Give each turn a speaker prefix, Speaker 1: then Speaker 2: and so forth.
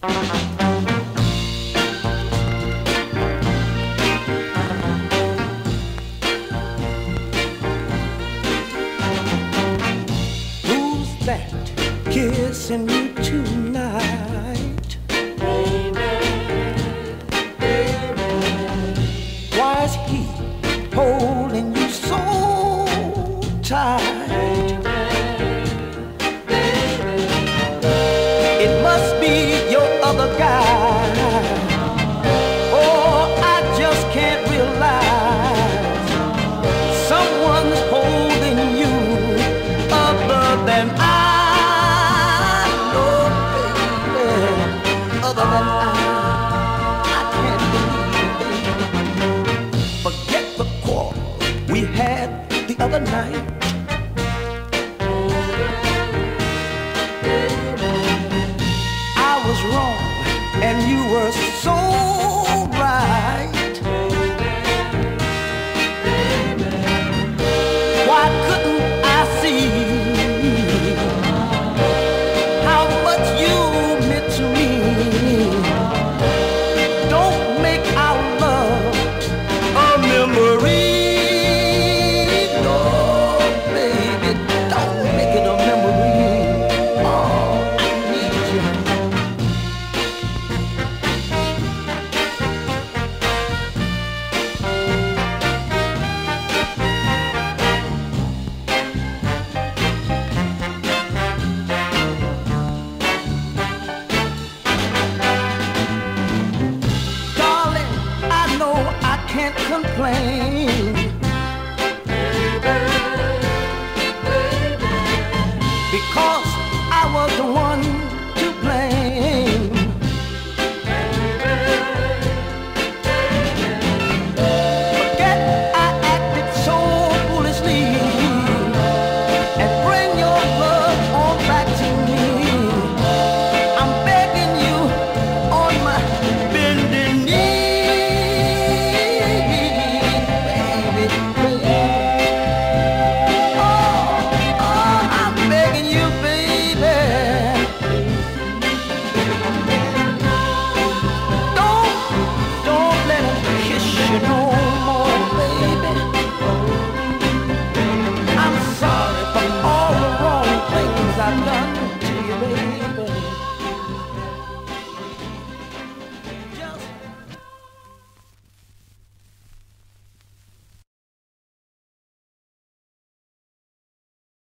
Speaker 1: Who's that kissing you tonight. Baby. Why is he holding you so tight? another night. I was wrong and you were can't complain.